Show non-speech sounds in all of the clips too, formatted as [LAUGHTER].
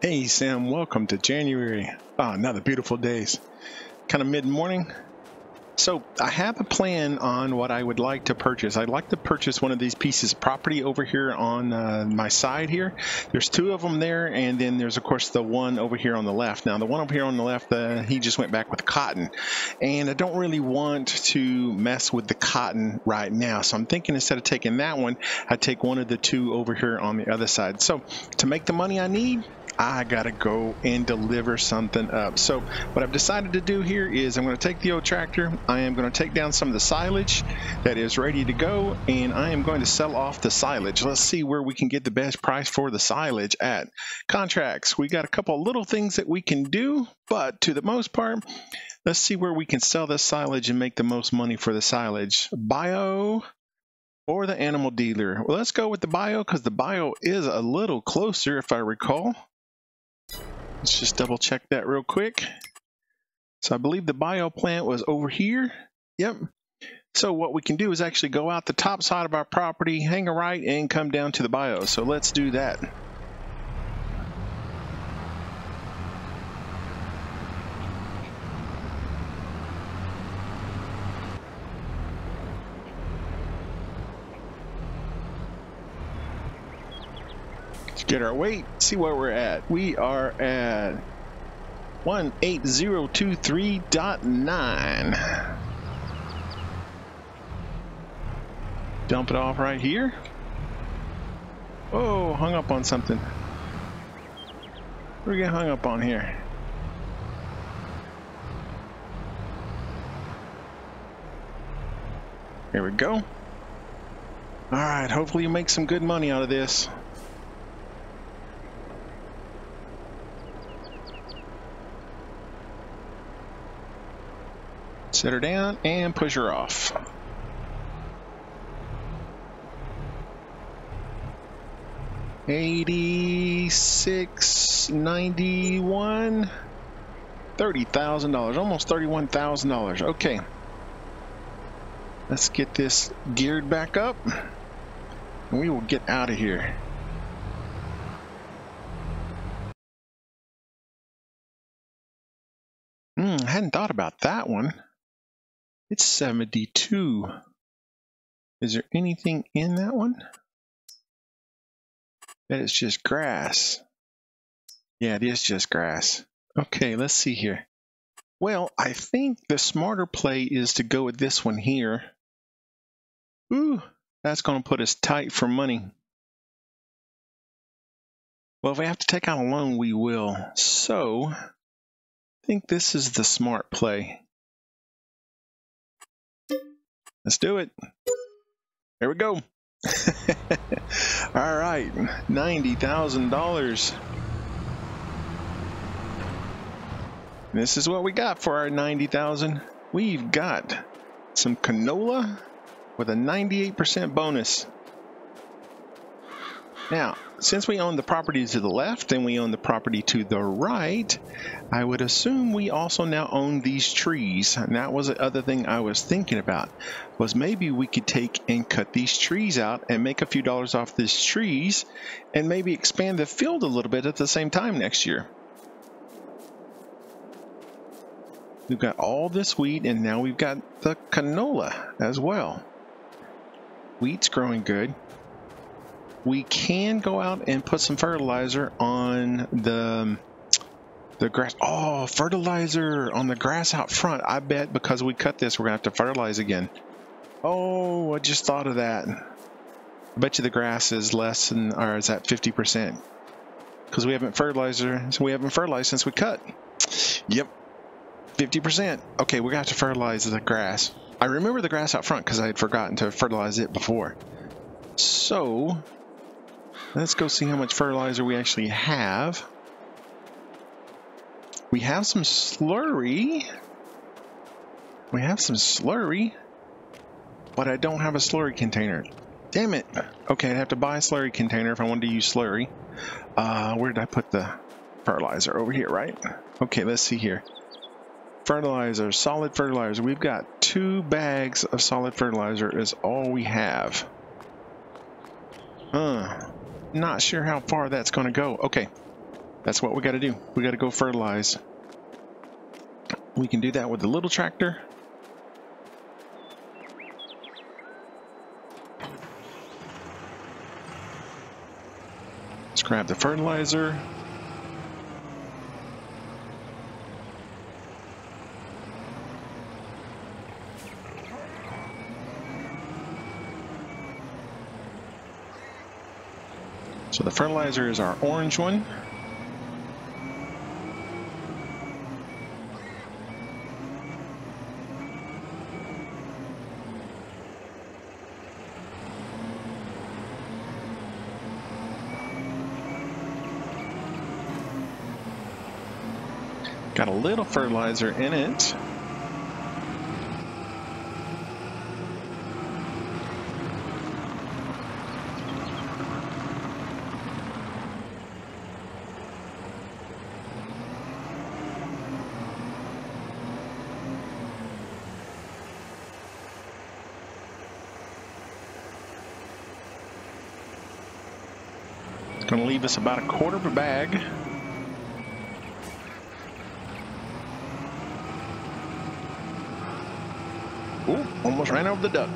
Hey Sam, welcome to January. Ah, another beautiful days. Kind of mid-morning. So I have a plan on what I would like to purchase. I'd like to purchase one of these pieces of property over here on uh, my side here. There's two of them there, and then there's of course the one over here on the left. Now the one over here on the left, uh, he just went back with cotton, and I don't really want to mess with the cotton right now. So I'm thinking instead of taking that one, I take one of the two over here on the other side. So to make the money I need, I gotta go and deliver something up. So what I've decided to do here is I'm gonna take the old tractor, I am gonna take down some of the silage that is ready to go, and I am going to sell off the silage. Let's see where we can get the best price for the silage at. Contracts, we got a couple little things that we can do, but to the most part, let's see where we can sell this silage and make the most money for the silage. Bio, or the animal dealer. Well, let's go with the bio because the bio is a little closer if I recall. Let's just double check that real quick. So I believe the bio plant was over here. Yep. So what we can do is actually go out the top side of our property, hang a right, and come down to the bio. So let's do that. Get our weight, see where we're at. We are at 18023.9. Dump it off right here. Oh, hung up on something. We're getting hung up on here? Here we go. All right, hopefully you make some good money out of this. Set her down and push her off. Eighty-six ninety-one, thirty thousand dollars, almost thirty-one thousand dollars. Okay, let's get this geared back up, and we will get out of here. Hmm, I hadn't thought about that one. It's 72. Is there anything in that one? That is just grass. Yeah, it is just grass. Okay, let's see here. Well, I think the smarter play is to go with this one here. Ooh, that's going to put us tight for money. Well, if we have to take out a loan, we will. So, I think this is the smart play. Let's do it. There we go. [LAUGHS] All right, $90,000. This is what we got for our 90,000. We've got some canola with a 98% bonus. Now, since we own the property to the left and we own the property to the right, I would assume we also now own these trees. And that was the other thing I was thinking about, was maybe we could take and cut these trees out and make a few dollars off these trees and maybe expand the field a little bit at the same time next year. We've got all this wheat and now we've got the canola as well. Wheat's growing good we can go out and put some fertilizer on the um, the grass. Oh, fertilizer on the grass out front. I bet because we cut this, we're going to have to fertilize again. Oh, I just thought of that. I bet you the grass is less than, or is that 50%? Because we haven't fertilizer, so we haven't fertilized since we cut. Yep, 50%. Okay, we're going to fertilize the grass. I remember the grass out front because I had forgotten to fertilize it before. So, Let's go see how much fertilizer we actually have. We have some slurry. We have some slurry. But I don't have a slurry container. Damn it. Okay, I'd have to buy a slurry container if I wanted to use slurry. Uh, where did I put the fertilizer? Over here, right? Okay, let's see here. Fertilizer, solid fertilizer. We've got two bags of solid fertilizer is all we have. Huh. Not sure how far that's going to go. Okay. That's what we got to do. We got to go fertilize. We can do that with the little tractor. Let's grab the fertilizer. The fertilizer is our orange one. Got a little fertilizer in it. Going to leave us about a quarter of a bag. Ooh, almost ran over the duck.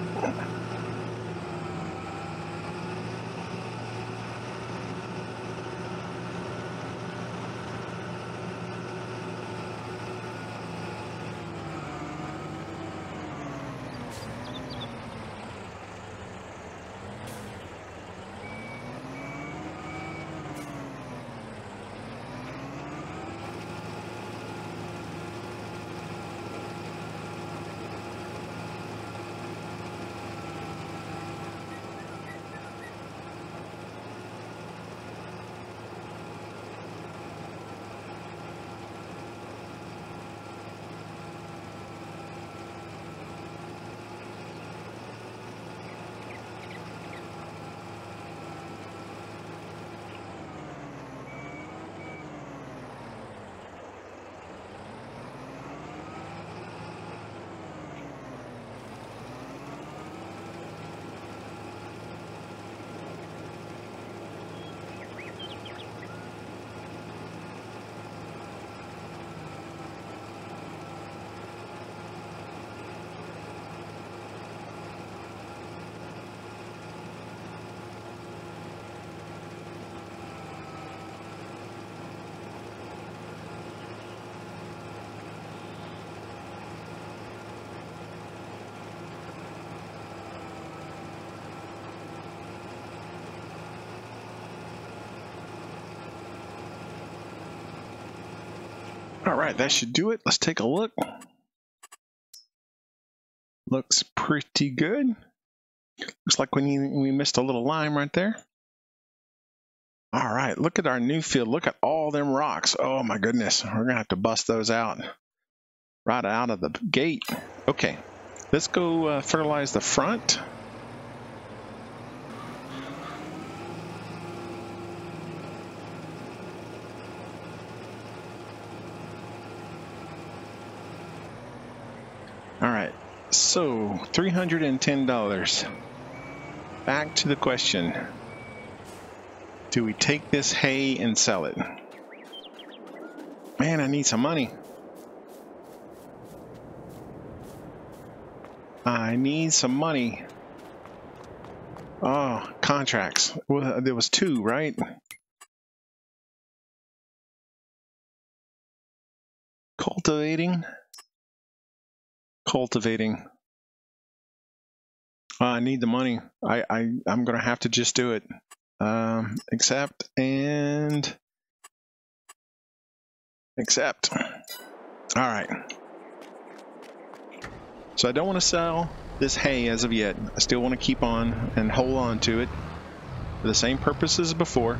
All right, that should do it. Let's take a look. Looks pretty good. Looks like we, need, we missed a little lime right there. All right, look at our new field. Look at all them rocks. Oh my goodness, we're gonna have to bust those out right out of the gate. Okay, let's go uh, fertilize the front. All right, so $310. Back to the question. Do we take this hay and sell it? Man, I need some money. I need some money. Oh, contracts. Well, there was two, right? Cultivating. Cultivating. Uh, I need the money. I, I I'm gonna have to just do it. Um, accept and accept. All right. So I don't want to sell this hay as of yet. I still want to keep on and hold on to it for the same purpose as before.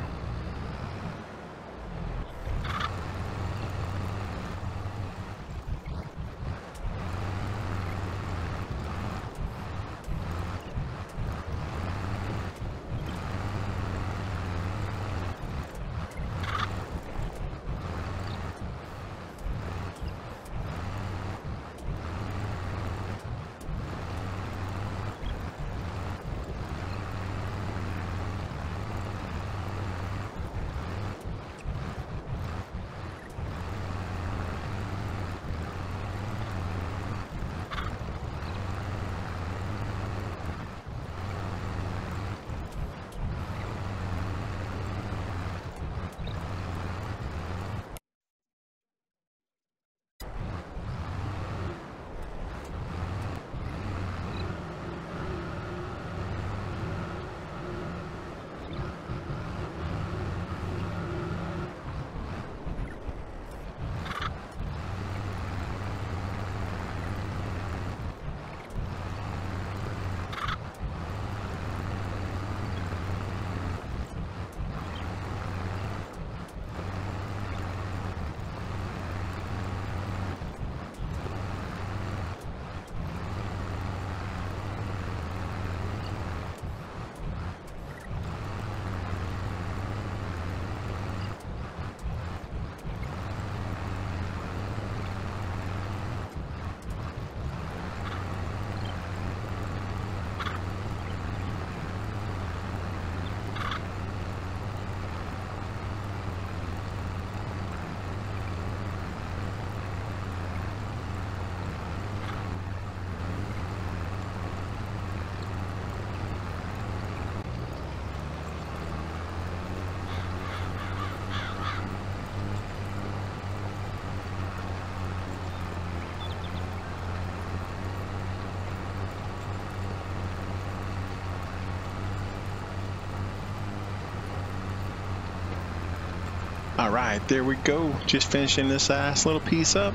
Right, there we go. Just finishing this last little piece up.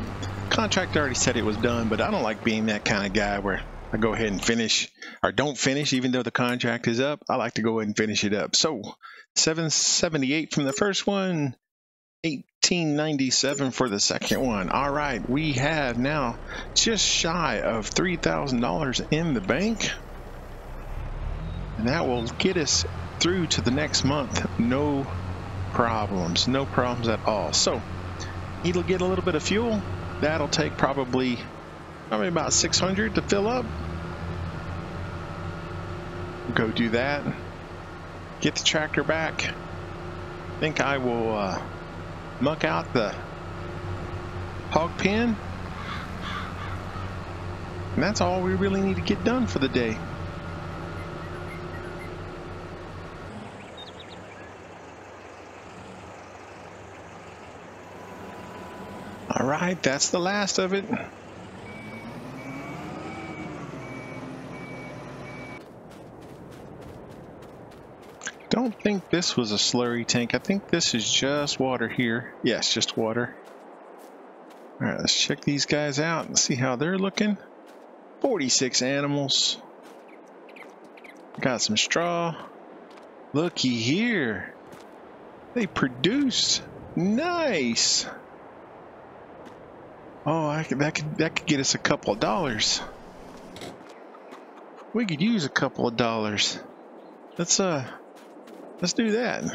Contractor already said it was done, but I don't like being that kind of guy where I go ahead and finish or don't finish even though the contract is up. I like to go ahead and finish it up. So 778 from the first one, 1897 for the second one. All right, we have now just shy of $3,000 in the bank. And that will get us through to the next month. No problems, no problems at all. So it'll get a little bit of fuel. That'll take probably probably about 600 to fill up. Go do that. Get the tractor back. Think I will uh, muck out the hog pen. And that's all we really need to get done for the day. All right, that's the last of it. Don't think this was a slurry tank. I think this is just water here. Yes, just water. All right, let's check these guys out and see how they're looking. 46 animals. Got some straw. Looky here. They produce. Nice. Oh, I could, that could that could get us a couple of dollars. We could use a couple of dollars. Let's uh, let's do that.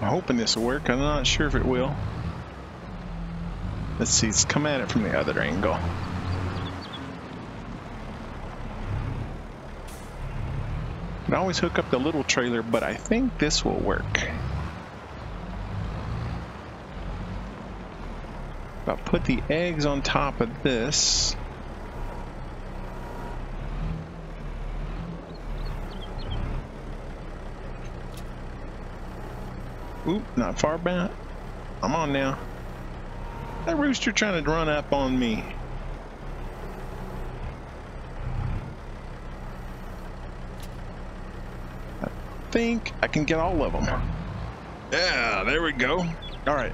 I'm hoping this will work. I'm not sure if it will. Let's see. Let's come at it from the other angle. I always hook up the little trailer, but I think this will work. I'll put the eggs on top of this. Oop, not far back. I'm on now. That rooster trying to run up on me. I think I can get all of them. Yeah, there we go. All right.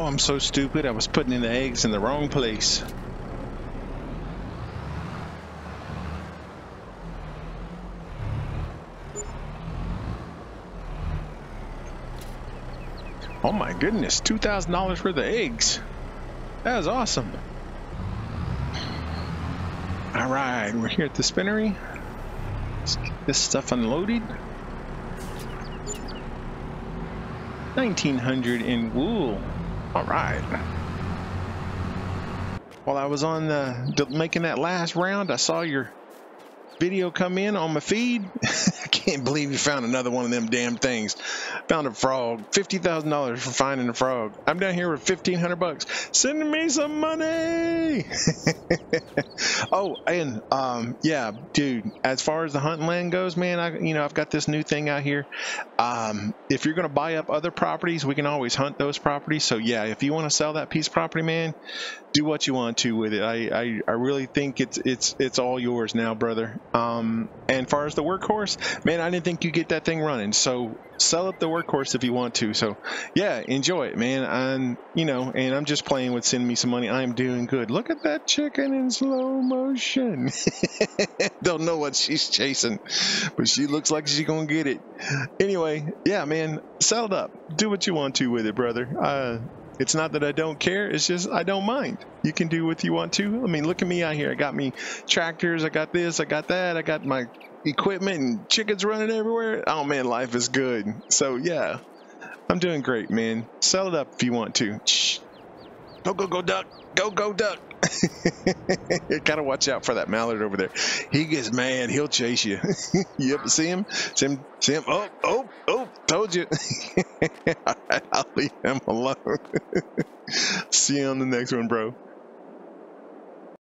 Oh, I'm so stupid. I was putting in the eggs in the wrong place. Oh my goodness, $2,000 for the eggs. That is awesome. All right, we're here at the spinnery. Let's get this stuff unloaded. 1900 in wool. All right. While I was on the making that last round, I saw your video come in on my feed. [LAUGHS] Can't believe you found another one of them damn things. Found a frog. $50,000 for finding a frog. I'm down here with 1500 bucks. Send me some money. [LAUGHS] oh, and um, yeah, dude, as far as the hunting land goes, man, I you know, I've got this new thing out here. Um, if you're going to buy up other properties, we can always hunt those properties. So yeah, if you want to sell that piece of property, man, do what you want to with it. I, I, I really think it's it's it's all yours now, brother. Um, and far as the workhorse, man, I didn't think you get that thing running. So sell up the workhorse if you want to. So yeah, enjoy it, man. And you know, and I'm just playing with sending me some money. I'm doing good. Look at that chicken in slow motion. [LAUGHS] Don't know what she's chasing, but she looks like she's gonna get it. Anyway, yeah, man, sell it up. Do what you want to with it, brother. Uh, it's not that I don't care. It's just I don't mind. You can do what you want to. I mean, look at me out here. I got me tractors. I got this. I got that. I got my equipment and chickens running everywhere. Oh man, life is good. So yeah, I'm doing great, man. Sell it up if you want to. Shh. Go, go, go, duck. Go, go, duck. [LAUGHS] Gotta watch out for that mallard over there. He gets mad. He'll chase you. [LAUGHS] yep, see him? See him? See him? Oh, oh, oh, told you. [LAUGHS] I'll leave him alone. see you on the next one, bro.